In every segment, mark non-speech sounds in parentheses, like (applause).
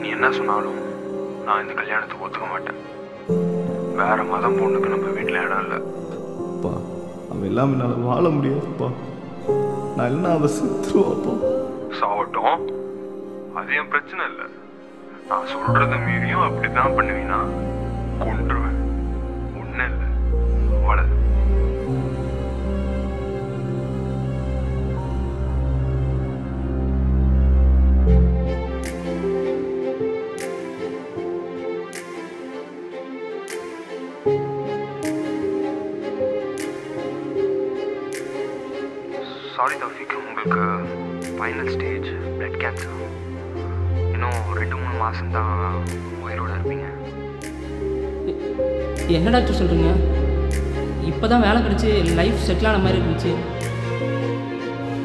நீ என்ன சொன்னாலும் நான் இந்த கல்யாணத்துக்கு ஒத்துக்க மாட்டேன். வேற மதம் பொண்ணுக்கு நம்ம வீட்டில் இடம் இல்லை. அப்பா அவன் இல்லாமல் என்னால் வாழ முடியாதுப்பா. நான் இல்லைன்னா அவள் செத்துருவாப்பா சாவட்டும். அது என் பிரச்சனை இல்லை. நான் சொல்றத மீறியும் அப்படித்தான் பண்ணுவீனா? கொன்றுவேன். ஒன்னும் இல்லை. வளர் சாரி தஃபிக் உங்களுக்கு ஃபைனல் ஸ்டேஜ் பிளட் கேன்சர் இன்னும் ரெண்டு மூணு மாதம்தான் உயிரோட இருப்பீங்க. என்ன டாக்டர் சொல்கிறீங்க இப்போ தான் வேலை கிடச்சி லைஃப் செட்டில் ஆன மாதிரி இருந்துச்சு.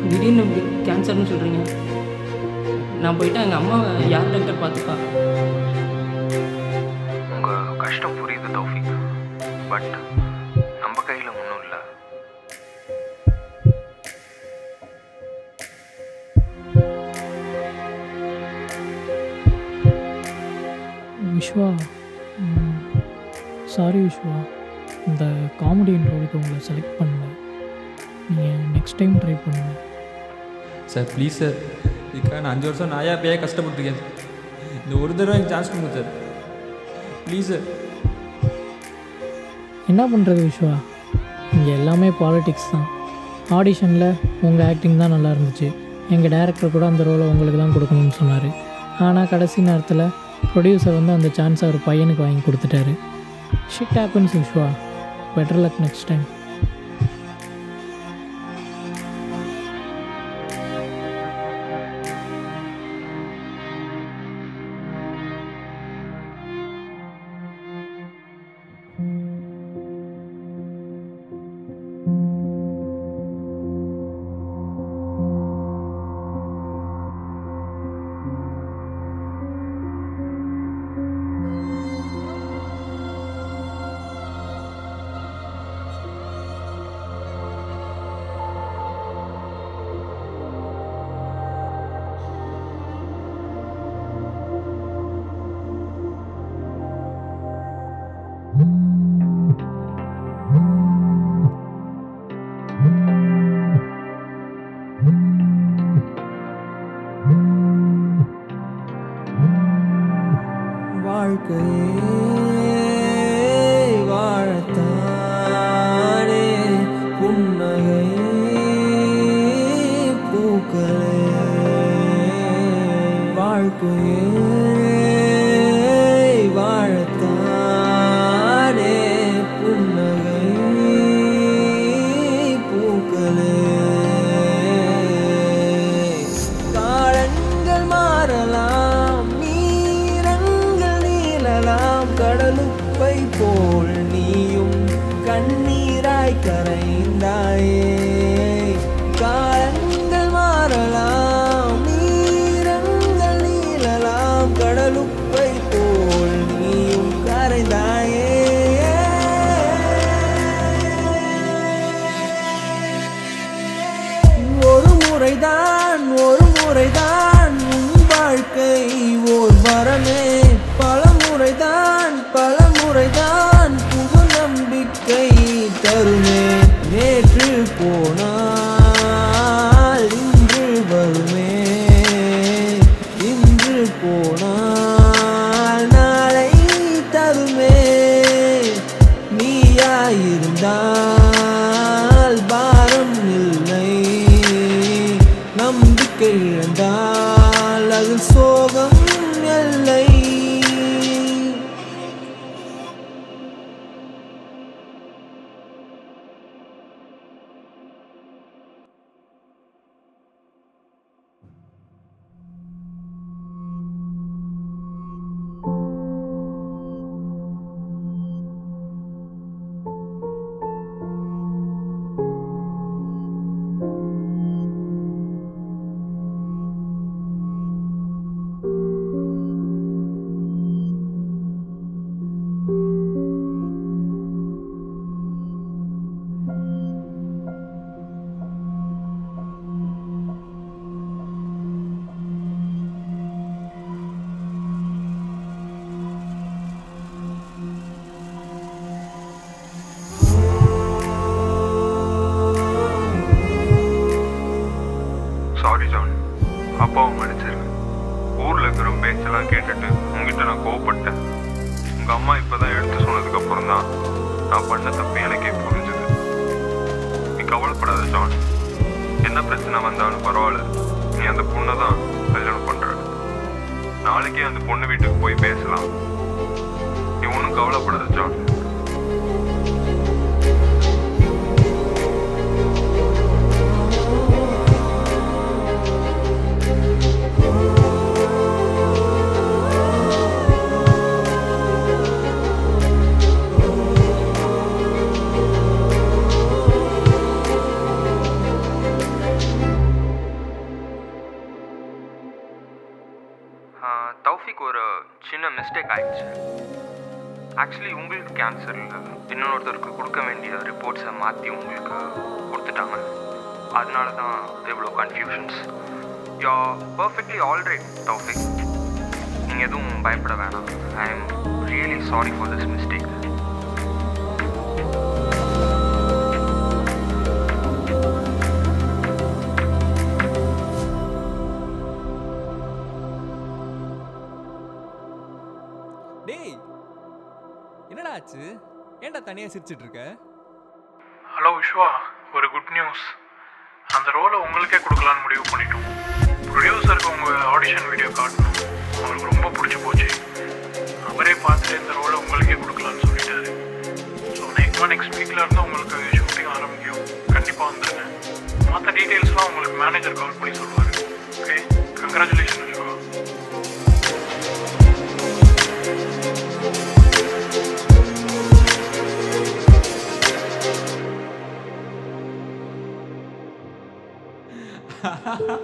திடீர்னு கேன்சர்னு சொல்கிறீங்க நான் போயிட்டு எங்கள் அம்மாவை யார் டாக்டர் பார்த்துப்பா. உங்கள் கஷ்டம் புரியுது தௌஃபிக். பட் விஸ்வா சாரி விஸ்வா இந்த காமெடி ரோலுக்கு உங்களை செலக்ட் பண்ணல. நீங்கள் நெக்ஸ்ட் டைம் ட்ரை பண்ணுங்கள் சார் ப்ளீஸ் சார் இதுக்காக நான் அஞ்சு வருஷம் நாயா பேய கஷ்டப்பட்டுருக்கேன்? சார் இந்த ஒரு தடவை எனக்கு சான்ஸ் கொடுங்க சார் ப்ளீஸ் சார் என்ன பண்ணுறது விஸ்வா இங்கே எல்லாமே பாலிடிக்ஸ் தான். ஆடிஷனில் உங்கள் ஆக்டிங் தான் நல்லா இருந்துச்சு. எங்கள் டேரக்டர் கூட அந்த ரோலை உங்களுக்கு தான் கொடுக்கணும்னு சொன்னார். ஆனால் கடைசி நேரத்தில் ப்ரொடியூசர் வந்து அந்த சான்ஸை அவர் பையனுக்கு வாங்கி கொடுத்துட்டாரு. Shit happens Vishwa better luck next time heartbreak கடலுப்பை போல் நீயும் கண்ணீராய் கரைந்தாயே. காலங்கள் மாறலாம். பல முறைதான் கவலைப்படாத ஜான் என்ன பிரச்சனை வந்தாலும் பரவாயில்ல. நீ அந்த பொண்ணை தான் கல்யாணம் பண்ற. நாளைக்கே அந்த பொண்ணு வீட்டுக்கு போய் பேசலாம். நீ ஒன்றும் கவலைப்படாத ஜான். தௌஃபிக் ஒரு சின்ன மிஸ்டேக் ஆயிடுச்சு. ஆக்சுவலி உங்களுக்கு கேன்சர் இல்லை. இன்னொருத்தருக்கு கொடுக்க வேண்டிய ரிப்போர்ட்ஸை மாற்றி உங்களுக்கு கொடுத்துட்டாங்க. அதனால தான் இவ்வளோ confusions yo perfectly alright topic நீங்கள் எதுவும் பயப்பட வேணாம். I am really sorry for this mistake என்னடா ஆச்சு ஏன்டா தனியாக சிரிச்சிட்டு இருக்க ஹலோ விஸ்வா ஒரு குட் நியூஸ். அந்த ரோலை உங்களுக்கே கொடுக்கலான்னு முடிவு பண்ணிட்டோம். ப்ரொடியூசருக்கு உங்கள் 哈 (laughs) 哈